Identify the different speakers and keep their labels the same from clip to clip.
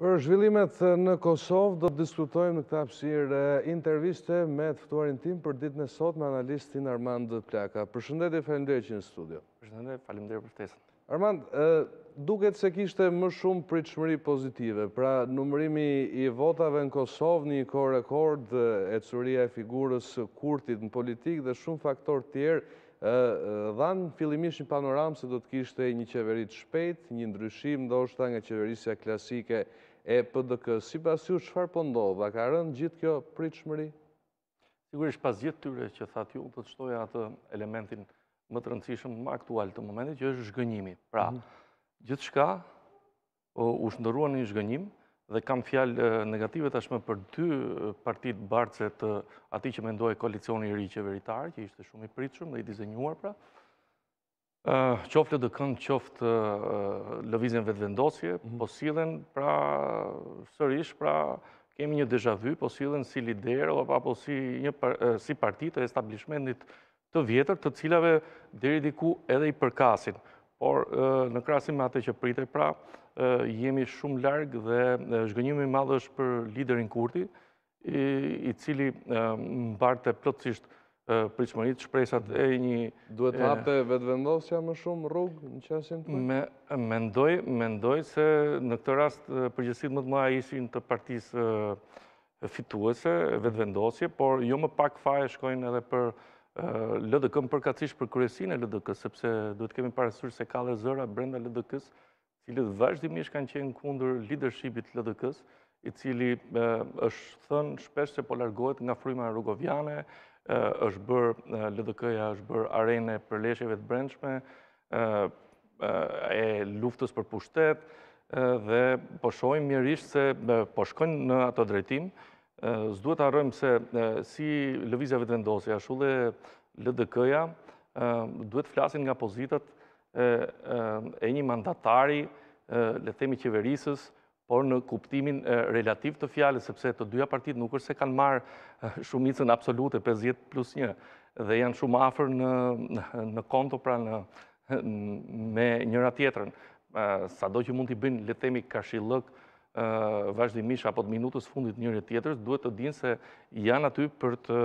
Speaker 1: Për zhvillimet në Kosovë, do të diskutojmë në këtë hapësirë interviste me të ftuarin tim për ditën e sotme analistin Armand Plaka. Përshëndetje, faleminderit që je në studio.
Speaker 2: Përshëndetje, faleminderit për ftesën.
Speaker 1: Armand, duket se kishte më shumë pritshmëri pozitive, pra numërimi i votave në Kosovë, në një kohë rekord, ecuria e figurës së Kurtit në politikë dhe shumë faktorë të tjerë, Dhanë fillimisht një panoramë se do të kishte një qeveri të shpejtë, një ndryshim ndoshta nga qeverisja klasike e PDK-së. Sipas jush, çfarë po ndodh? A ka rënë gjithë kjo pritshmëri?
Speaker 2: Sigurisht pas gjithë tyre që thatë ju, do të shtoja atë elementin më të rëndësishëm, më aktual të momentit, që është zhgënjimi. Pra, mhm. gjithçka u shndërrua në një zhgënjim dhe kam fjalën negative tashmë për dy partitë bartëse të atij që mendohej koalicioni i ri qeveritar, që ishte shumë i pritshëm dhe i dizenjuar pra, qoftë LDK-në, qoftë Lëvizjen Vetëvendosje, mhm. po sillen pra sërish, pra kemi një deja vu, po sillen si lider, apo si, një, si parti të establishmentit të vjetër, të cilave deri diku edhe i përkasin. Por, në krahasim me atë që pritej pra, jemi shumë larg dhe zhgënjimi i madh është për liderin Kurti, i cili mbarte plotësisht pritshmëritë, shpresat e një...
Speaker 1: Duhet të hapte Vetëvendosja më shumë rrugë në qasjen
Speaker 2: të me? Mendoj, mendoj se në këtë rast përgjegjësitë më të mëdha ishin të partisë fituese, Vetëvendosje, por jo më pak faje shkojnë edhe për LDK-në, përkatësisht për kryesinë e LDK-së, sepse duhet të kemi parasysh se ka dhe zëra brenda LDK-së, të cilët vazhdimisht kanë qenë kundër lidershipit të LDK-së, i cili është thënë shpesh se po largohet nga fryma rugoviane, është bërë LDK-ja, është bërë arenë e përleshjeve të brendshme, e luftës për pushtet dhe po shohim mjerisht se po shkojnë në atë drejtim. S'duhet të harrojmë se si Lëvizja Vetëvendosje, ashtu dhe LDK-ja, duhet të flasin nga pozitat e një mandatari, le themi qeverisës, por në kuptimin relativ të fjalës, sepse të dyja partitë nuk është se kanë marrë eh, shumicën absolute 50 plus 1 dhe janë shumë afër në në konto pra në me njëra tjetrën. Eh, sado që mund t'i bëjnë le të themi karshillëk eh, vazhdimisht apo të minutës së fundit njëra tjetrës, duhet të dinë se janë aty për të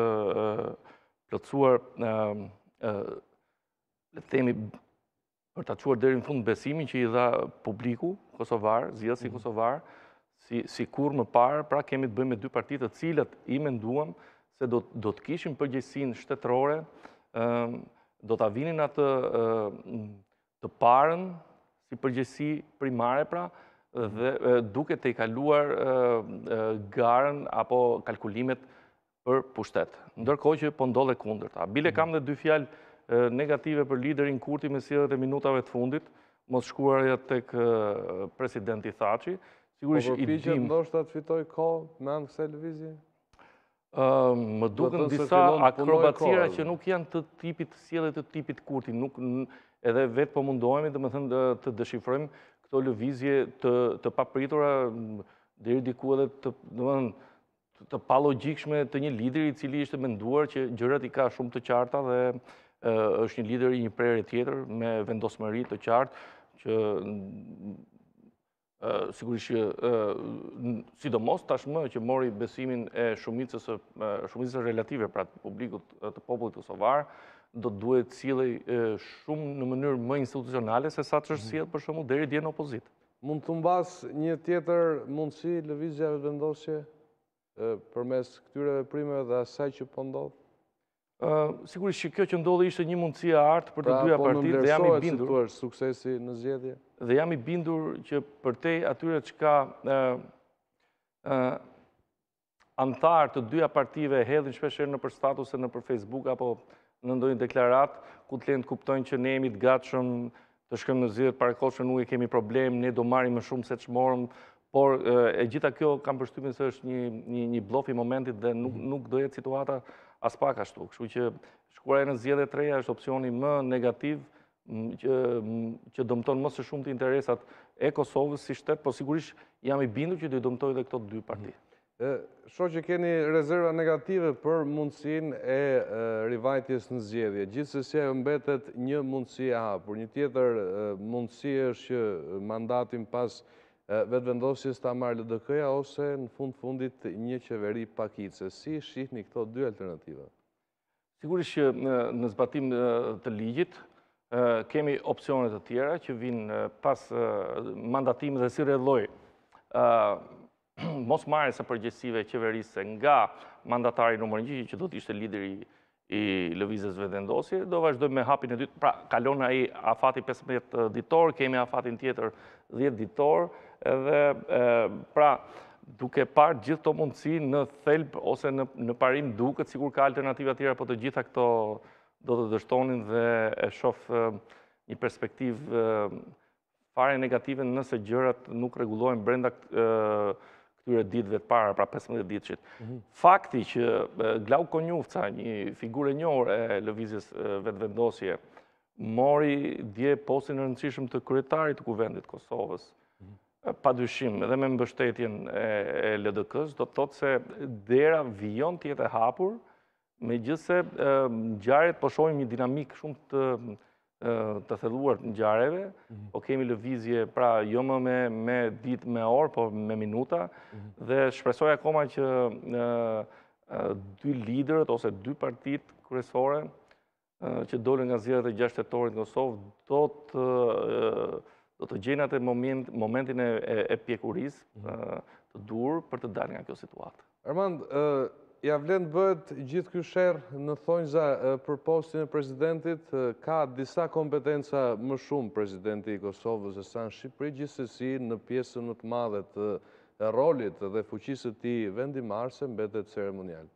Speaker 2: plotësuar le të themi për ta çuar deri në fund besimin që i dha publiku kosovar, zgjedhësi kosovar, sikur më parë, pra kemi të bëjmë me dy parti të cilat i menduam se do të kishim përgjegjësinë shtetërore, do ta vinin atë të parën si përgjegjësi primare, pra, dhe duke tejkaluar garën apo kalkulimet për pushtet. Ndërkohë që po ndodh e kundërta. Bile kam dhe dy fjalë negative për liderin Kurti me sjelljet e minutave të fundit, mosshkuarja tek presidenti Thaçi. Sigurisht po i dim.
Speaker 1: Po përpiqet ndoshta të fitojë kohë me anë të kësaj lëvizjeje?
Speaker 2: Më duken disa akrobacira që nuk janë të tipit të sjelljes të tipit Kurti, nuk edhe vetë po mundohemi, domethënë të deshifrojmë këto lëvizje të të papritura deri diku edhe të, domethënë të palogjikshme të një lideri i cili ishte menduar që gjërat i ka shumë të qarta dhe është një lider i një prerjeje tjetër me vendosmëri të qartë që sigurisht që sidomos tashmë që mori besimin e shumicës shumicës relative pra të publikut të popullit kosovar do të duhej të sillej shumë në mënyrë më institucionale sesa ç'është sjellë për shembull deri dje në opozitë.
Speaker 1: Mund të humbasë një tjetër mundësi Lëvizja Vetëvendosje përmes këtyre veprimeve dhe asaj që po ndodh?
Speaker 2: Sigurisht që kjo që ndodhi ishte një mundësi e artë për të dyja pra, po partitë dhe jam i bindur.
Speaker 1: Pra, është suksesi në zgjedhje?
Speaker 2: Dhe jam i bindur që përtej atyre çka anëtarë të dyja partive hedhin shpesherë nëpër statuse, nëpër Facebook, apo në ndonjë deklaratë, ku të lënë të kuptojnë që ne jemi të gatshëm të shkojmë në zgjedhje të parakohshme, nuk e kemi problem, ne do marrim më shumë se ç'morëm, por e gjitha kjo kam përshtypin se është një bllof i momentit dhe nuk do jetë situata aspak ashtu. Kështu që shkuarja në zgjedhje të reja është opcioni më negativ që dëmton më së shumti interesat e Kosovës si shtet, po sigurisht jam i bindur që do t'i dëmtojë dhe këto dy parti.
Speaker 1: Shoh që keni rezerva negative për mundësinë e rivajtjes në zgjedhje. Gjithsesi ajo mbetet një mundësi e hapur. Një tjetër mundësi është që mandatin pas Vetëvendosjes ta marrë LDK-ja ose në fund fundit një qeveri pakice. Si i shihni këto dy alternativa?
Speaker 2: Sigurisht që në zbatim të ligjit, kemi opcione të tjera që vijnë pas mandatimit dhe si rrjedhojë mosmarrjes së përgjegjësive qeverisëse nga mandatari numër një që do të ishte lideri i Lëvizjes Vetëvendosje, do vazhdojmë me hapin e dytë, pra kalon ai afati 15 ditor, kemi afatin tjetër 10 ditor edhe pra duke parë gjithë këto mundësi në thelb ose në parim duket sikur ka alternativa tjera, po të gjitha këto do të dështonin dhe e shoh një perspektivë fare negative nëse gjërat nuk rregullohen brenda këtyre ditëve të para, pra 15 ditëshit. Mhm. Fakti që Glauk Konjufca, një figurë e njohur e lëvizjes Vetëvendosje, mori dje postin e rëndësishëm të kryetarit të kuvendit të Kosovës, pa dyshim edhe me mbështetjen e LDK-së, do të thotë se dera vijon të jetë e hapur, megjithëse ngjarjet po shohim një dinamikë shumë të të thelluar të ngjarjeve, mhm. po kemi lëvizje pra jo më me, me ditë me orë, po me minuta, mhm. dhe shpresoj akoma që dy liderët ose dy partitë kryesore që dolën nga zgjedhjet e 6 tetorit në Kosovë do të do të gjejnë atë moment, momentin e, e, e pjekurisë mhm. të duhur për të dalë nga kjo situatë.
Speaker 1: Armand, ia vlen të bëhet gjithë ky sherr në thonjza për postin e presidentit, ka disa kompetenca më shumë presidenti i Kosovës se sa në Shqipëri gjithsesi në pjesën më të madhe të rolit dhe fuqisë së tij vendimarrëse mbetet ceremonial.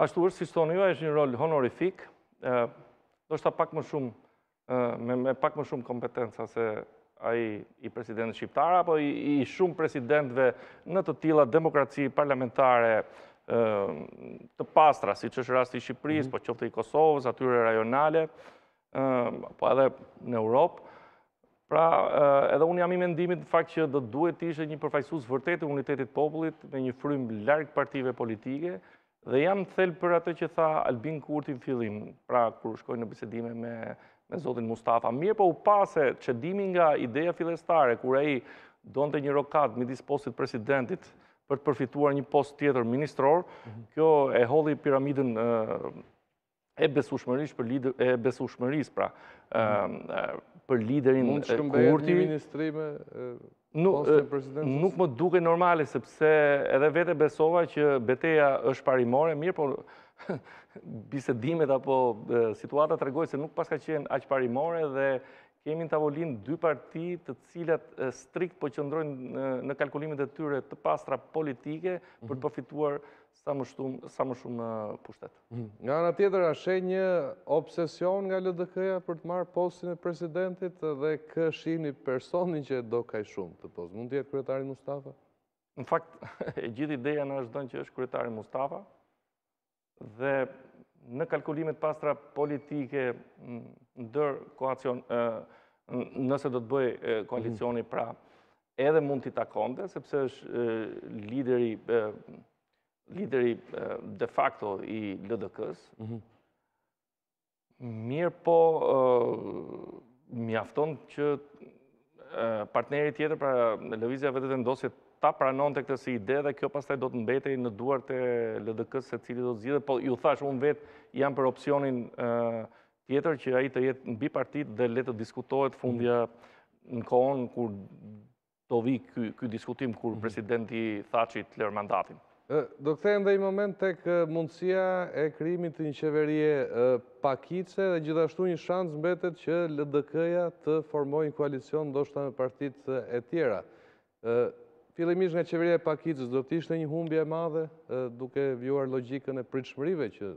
Speaker 2: Ashtu është, siç thoni ju, është një rol honorifik, ndoshta pak më shumë, me pak më shumë kompetenca se ai i presidentit shqiptar, apo i shumë presidentëve në të tilla demokraci parlamentare të pastra, siç është rasti i Shqipërisë, mhm. po qoftë edhe i Kosovës, atyre rajonale, po edhe në Europë, Pra, edhe unë jam i mendimit në fakt që do të duhet të ishte një përfaqësues vërtet i unitetit të popullit me një frymë larg partive politike dhe jam thellë për atë që tha Albin Kurti në fillim, pra kur shkoi në bisedime me me zotin Mustafa. Mirëpo u pa se çedimi nga ideja fillestare kur ai donte një rokadë midis postit të presidentit për të përfituar një post tjetër ministror, mhm. kjo e hodhi piramidën e besueshmërisë për lider, e besueshmërisë, pra, për liderin Kurti.
Speaker 1: Mund të shkëmbehet një ministri me postin e presidentit?
Speaker 2: Nuk më duket normale, sepse edhe vete besova që beteja është parimore, mirëpo bisedimet apo situata tregoi se nuk paska qenë aq parimore dhe kemi në tavolinë dy parti të cilat strikt po qëndrojnë në kalkulimet e tyre të pastra politike për të mhm. përfituar sa më shumë, sa më shumë pushtet.
Speaker 1: Mhm. Nga ana tjetër, a sheh një obsesion nga LDK-ja për të marrë postin e presidentit dhe kë shihni personin që e do kaq shumë këtë post? Mund të jetë kryetari Mustafa?
Speaker 2: Në fakt, e gjithë ideja na është dënë që është kryetari Mustafa dhe në kalkulimet pastra politike ndër koalicion, nëse do të bëhej koalicioni pra edhe mund t'i takonte, sepse është lideri lideri de facto i LDK-së, mhm. mirëpo mjafton që partneri tjetër, pra Lëvizja Vetëvendosje, ta pranonte këtë si ide dhe kjo pastaj do të mbetej në duart e LDK-së se cili do të zgjidhte, po ju thashë unë vetë jam për opsionin Tjetër që ai të jetë mbi partitë dhe le të diskutohet fundja, në kohën kur do vijë ky diskutim kur mhm. presidenti Thaçi të lërë mandatin.
Speaker 1: Do kthehemi dhe një moment tek mundësia e krijimit të një qeverie pakice dhe gjithashtu një shans mbetet që LDK-ja të formojë koalicion ndoshta me partitë e tjera. Fillimisht nga qeveria e pakicës do të ishte një humbje e madhe duke vijuar logjikën e pritshmërive që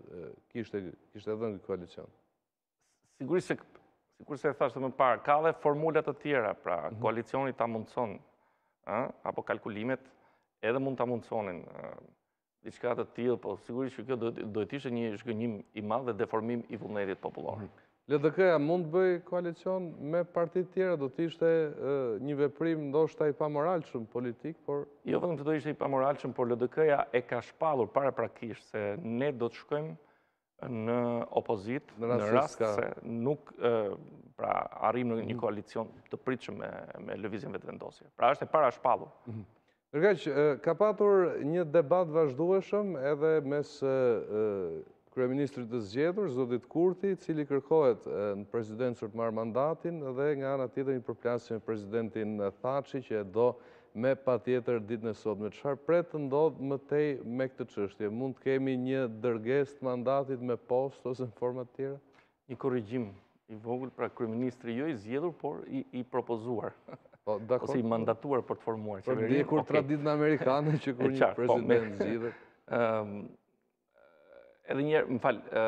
Speaker 1: kishte kishte dhënë ky koalicion.
Speaker 2: Sigurisht se sikurse e thashë më parë, ka dhe formula të tjera, pra mhm. koalicioni ta mundëson, apo kalkulimet edhe mund ta mundësonin. diçka të tillë, po sigurisht që kjo do të ishte një zhgënjim i madh dhe deformim i vullnetit popullor. Mhm.
Speaker 1: LDK-ja mund të bëjë koalicion me partitë e tjera, do të ishte një veprim ndoshta i pamoralshëm politik, por...
Speaker 2: Jo vetëm se do ishte i pamoralshëm, por LDK-ja e ka shpallur paraprakisht se ne do të shkojmë në opozitë,
Speaker 1: në rast se
Speaker 2: nuk pra, arrijmë në një mhm. koalicion të pritshëm me, me Lëvizjen Vetëvendosje. Pra është e parashpallur. Mhm.
Speaker 1: Ndërkaq, ka patur një debat të vazhdueshëm edhe mes kryeministrit të zgjedhur, zotit Kurti, i cili kërkohet në presidencë të marrë mandatin dhe nga ana tjetër një përplasje me presidentin Thaçi që e do me patjetër ditën e sotme. Çfarë pret të ndodhë më tej me këtë çështje? Mund të kemi një dërgesë të mandatit me postë ose në forma të tjera?
Speaker 2: Një korrigjim i vogël, pra kryeministri jo i zgjedhur, por i propozuar.
Speaker 1: Po, dakord.
Speaker 2: Ose i mandatuar për të formuar qeverinë.
Speaker 1: Për
Speaker 2: të
Speaker 1: ndjekur traditën amerikane që kur një
Speaker 2: po,
Speaker 1: president zgjidhet.
Speaker 2: Edhe një herë, më fal, ë,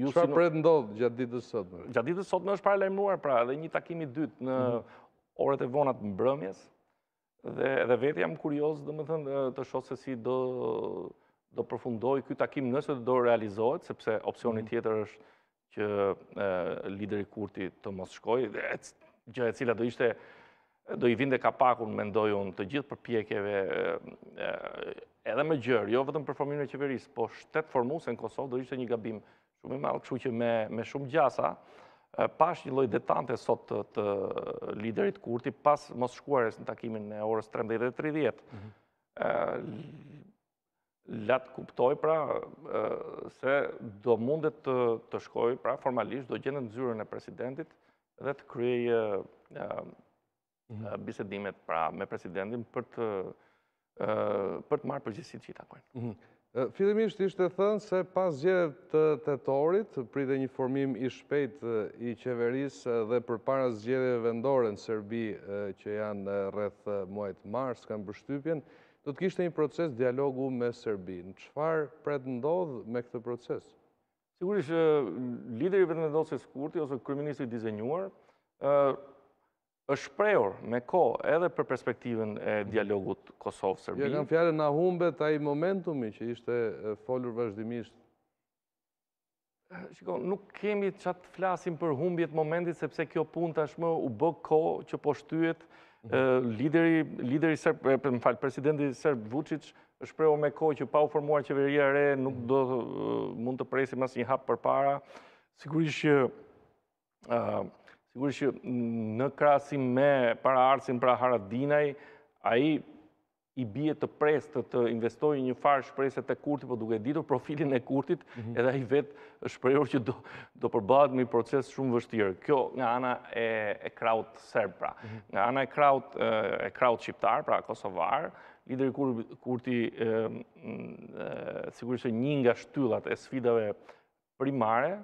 Speaker 2: ju si...
Speaker 1: Çfarë pret të ndodhë gjatë ditës së sotme?
Speaker 2: Gjatë ditës së sotme është paralajmëruar pra edhe një takim i dytë në mhm. orët e vona të mbrëmjes. Dhe edhe vetë jam kurioz, domethënë të shoh se si do do përfundojë ky takim nëse do realizohet, sepse opsioni mhm. tjetër është që lideri Kurti të mos shkojë, gjë e cila do ishte, do i vinte kapakun, mendoj unë, të gjithë përpjekjeve, edhe më gjerë, jo vetëm për formimin e qeverisë, po shtetformuese në Kosovë do ishte një gabim shumë i madh, kështu që me shumë gjasa, pashë një lloj detante sot të liderit Kurti, pas mosshkuarjes në takimin e orës 13.30, mhm. La të kuptojë pra se do mundet të shkojë, pra formalisht do gjendet në zyrën e presidentit dhe të kryejë mhm. bisedimet pra me presidentin për të për të marrë përgjegjësitë që i takojnë.
Speaker 1: Mhm. Fillimisht ishte thënë se pas zgjedhjeve të tetorit, pritej një formim i shpejtë i qeverisë dhe përpara zgjedhjeve vendore në Serbi që janë rreth muajit mars, kam përshtypjen, Do të kishte një proces dialogu me Serbinë. Çfarë pret të ndodhë me këtë proces?
Speaker 2: Sigurisht, lideri i Vetëvendosjes Kurti ose kryeministri i dezinjuar është shprehur me kohë edhe për perspektivën e dialogut Kosovë-Serbi.
Speaker 1: Ja jo, kam fjalën a humbet ai momentumi që ishte folur vazhdimisht.
Speaker 2: Shiko, nuk kemi ça të flasim për humbje të momentit, sepse kjo punë tashmë u bë kohë që po shtyhet mhm. lideri, lideri serb, për më fal, presidenti serb Vuçiç, është shprehur me kohë që pa u formuar qeveria e re, nuk mhm. do mund të presim asnjë hap përpara. Sigurisht që, sigurisht që në krahasim me paraardhësin pra Haradinaj, ai i bie të presë të të investojë një farë shprese te Kurti, po duke ditur profilin e Kurtit, mhm. edhe ai vetë është shprehur që do përballet me një proces shumë të vështirë. Kjo nga ana e krahut serb, pra. Mhm. Nga ana e krahut e krahut shqiptar, pra kosovar, lideri Kurti sigurisht një nga shtyllat e sfidave primare,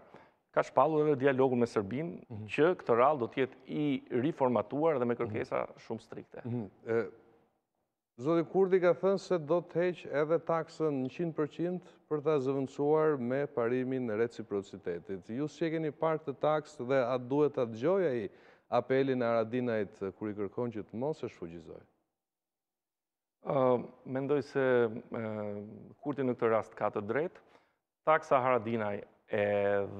Speaker 2: ka shpallur edhe dialogun me Serbinë, mhm. që këtë radhë do të jetë i riformatuar dhe me mhm. kërkesa shumë strikte.
Speaker 1: Mhm. Zoti Kurti ka thënë se do të heqë edhe taksën 100% për ta zëvendësuar me parimin e reciprocitetit. Ju si e keni parë këtë taksë dhe a duhet ta dëgjojë ai apelin e Haradinajt kur i kërkon që të mos e
Speaker 2: shfuqizojë? Mendoj se Kurti në këtë rast ka të drejtë. Taksa Haradinaj e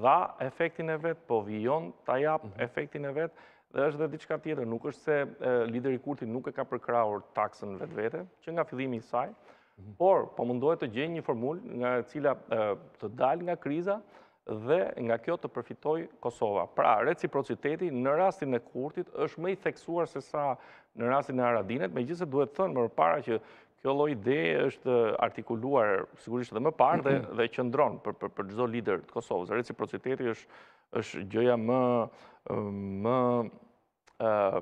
Speaker 2: dha efektin e vet, po vijon ta japë mhm. efektin e vet, dhe është dhe diçka tjetër. Nuk është se lideri Kurti nuk e ka përkrahur taksën në vetvete, që nga fillimi i saj, mhm. por po mundohet të gjejë një formulë nga e cila të dalë nga kriza, dhe nga kjo të përfitojë Kosova. Pra, reciprociteti në rastin e Kurtit është më i theksuar se sa në rastin e Haradinajt, megjithëse duhet thënë më përpara që kjo lloj ide është artikuluar sigurisht edhe më parë dhe, dhe qëndron për, për, për çdo lider të Kosovës. Reciprociteti është, është gjëja më, më uh,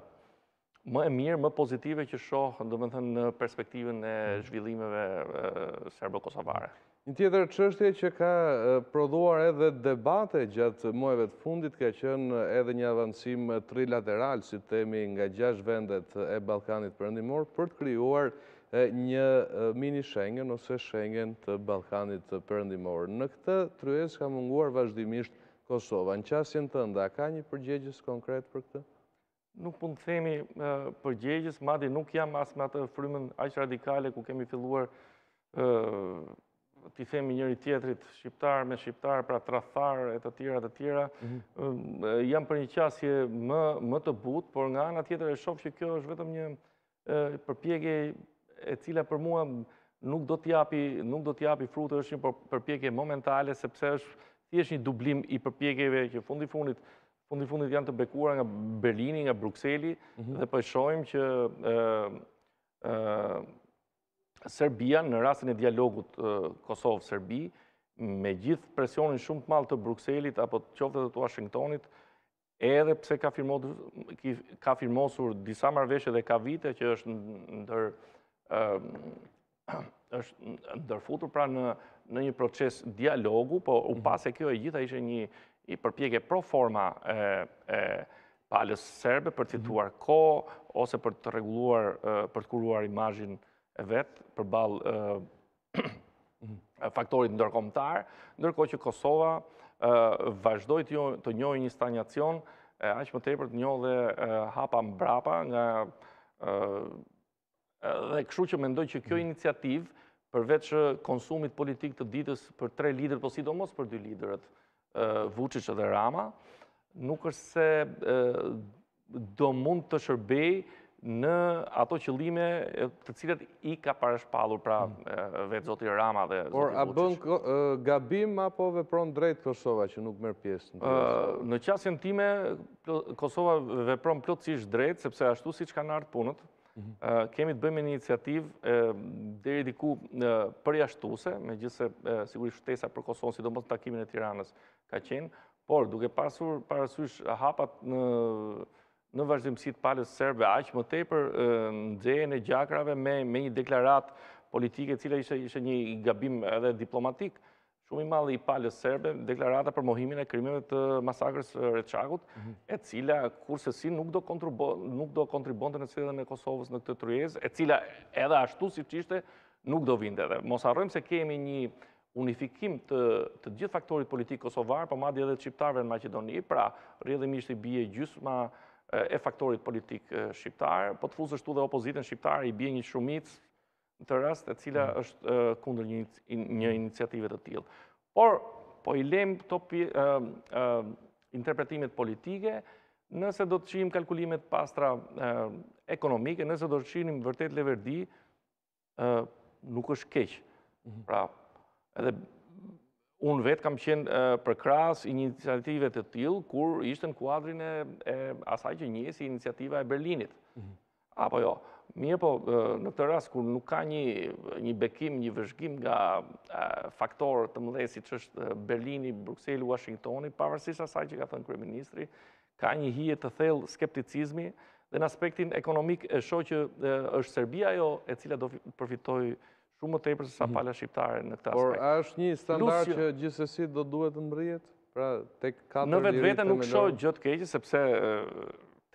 Speaker 2: më e mirë, më pozitive që shoh, domethënë, në perspektivën e mm. zhvillimeve serbo-kosovare.
Speaker 1: Një tjetër çështje që ka prodhuar edhe debate gjatë muajve të fundit, ka qenë edhe një avancim trilateral, si të themi nga gjashtë vendet e Ballkanit Perëndimor, për të krijuar një mini Schengen ose Schengen të Ballkanit Perëndimor. Në këtë tryezë ka munguar vazhdimisht Kosova. Në qasjen tënde, ka një përgjegjës konkret për këtë?
Speaker 2: Nuk mund të themi përgjegjës, madje nuk jam as me atë frymën aq radikale ku kemi filluar t'i themi njëri-tjetrit shqiptar me shqiptar, pra tradhtar e të tjera të tjera, mhm. jam për një qasje më të butë, por nga ana tjetër e shof që kjo është vetëm një Përpjekje e cila për mua nuk do të japi, nuk do të japi frut, është një përpjekje momentale sepse është thjesht një dublim i përpjekjeve që fundi fundit fundi fundit janë të bekuara nga Berlini, nga Brukseli
Speaker 1: mhm.
Speaker 2: dhe po shohim që Serbia në rastin e dialogut Kosovë-Serbi me gjithë presionin shumë të madh të Brukselit apo qoftë edhe të Washingtonit edhe pse ka firmosur, ka firmosur disa marrëveshje dhe ka vite që është ndër, është ndërfutur pra në, në një proces dialogu, po u mhm. pa se kjo e gjitha ishte një përpjekje pro forma e, e palës serbe për të mhm. fituar kohë, ose për të rregulluar, për të kuruar imazhin e vet, përballë faktorit ndërkombëtar, ndërkohë që Kosova vazhdoi të njojë një stanjacion, aq më tepër të njojë dhe hapa mbrapa nga... Dhe kështu që mendoj që kjo iniciativë, përveç konsumit politik të ditës për tre liderë, po sidomos për dy liderët, Vuçiç dhe Rama, nuk është se do mund të shërbejë në ato qëllime të cilat i ka parashpallur pra hmm. vetë zoti Rama dhe Vuçiç.
Speaker 1: Por a bën gabim apo vepron drejt Kosova që nuk merr pjesë
Speaker 2: në Në qasjen time Kosova vepron plotësisht drejt sepse ashtu siç kanë ardhur punët mhm. kemi të bëjmë me një iniciativë deri diku përjashtuese, megjithëse sigurisht ftesa për Kosovën, sidomos në takimin e Tiranës, Ka qenë, por duke pasur parasysh hapat në në vazhdimësi të palës serbe, aq më tepër nxehjen e gjakrave me një deklaratë politike, e cila ishte një gabim edhe diplomatik, shumë i madh i palës serbe, deklarata për mohimin e krimeve të masakrës së Reçakut, mhm. e cila kurrsesi nuk do kontribuonte në sjelljen e Kosovës në këtë tryezë, e cila edhe ashtu siç ishte nuk do vinte. Mos harrojmë se kemi një unifikim të të gjithë faktorit politik kosovar, po madje edhe të shqiptarëve në Maqedoni, pra rrjedhimisht i bie gjysma e faktorit politik shqiptar, po të fusësh këtu dhe opozitën shqiptare i bie një shumicë në këtë rast e cila mm. është kundër një, një iniciative të tillë. Por, po i lëmë këto interpretimet politike, nëse do të shihnim kalkulime të pastra ekonomike, nëse do të shihnim vërtet leverdi, nuk është keq. Mhm. Pra, edhe unë vetë kam qenë përkrahës i iniciativës të tillë, kur ishte në kuadrin e asaj që nisi iniciativa e Berlinit. Mhm. Apo jo, mirëpo, në këtë rast, kur nuk ka një bekim, një vëzhgim nga faktorë të mëdhenj, siç është Berlini, Brukseli, Uashingtoni, pavarësisht asaj që ka thënë Kryeministri, ka një hije të thellë skepticizmi dhe në aspektin ekonomik e shoh që është Serbia ajo e cila do përfitojë shumë më tepër sesa mhm. pala shqiptare në këtë aspekt.
Speaker 1: Por a është një standard që gjithsesi do duhet të mbërrihet? Pra tek katër
Speaker 2: Në vetvete nuk shoh gjë të keqe sepse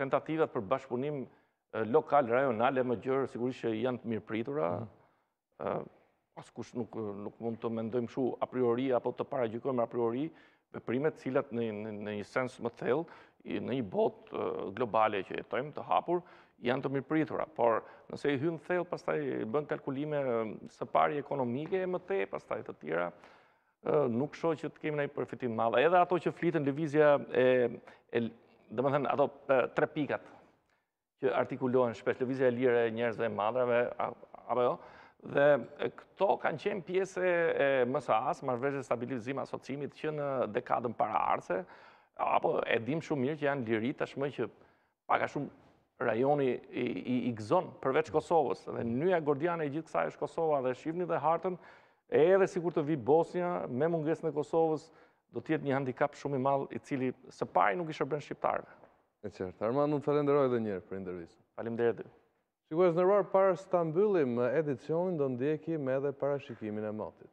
Speaker 2: tentativat për bashkëpunim lokal rajonal e më gjërë sigurisht që janë të mirëpritura. Mhm. askush nuk nuk mund të mendojmë kështu a priori apo të paragjykojmë a priori veprime të cilat në në një sens më të thellë në një botë globale që jetojmë të hapur janë të mirëpritura, por nëse i hyn thellë, pastaj bën kalkulime së pari ekonomike e më te, pastaj të tjera, nuk shoh që të kemi ndonjë përfitim të madh. Edhe ato që fliten lëvizja e, e domethënë, ato tre pikat, që artikulohen shpesh lëvizja e lirë e njerëzve e mallrave, apo jo, dhe këto kanë qenë pjesë e MSA-së, marrëveshjes së stabilizim asocimit, që në dekadën paraardhëse, apo e dim shumë mirë që janë liri tashmë që pak a shumë rajoni i gëzon përveç Kosovës, dhe nyja gordiane e gjithë kësaj është Kosova dhe shihni dhe hartën, edhe sikur të vijë Bosnja, me mungesën e Kosovës, do të jetë një handikap shumë i madh i cili së pari nuk i shërben shqiptarëve.
Speaker 1: E qartë. Armand, unë të falënderoj edhe një herë
Speaker 2: për intervistën. Faleminderit.
Speaker 1: Shikues të nderuar, para se ta mbyllim edicionin, do ndjekim edhe parashikimin e motit.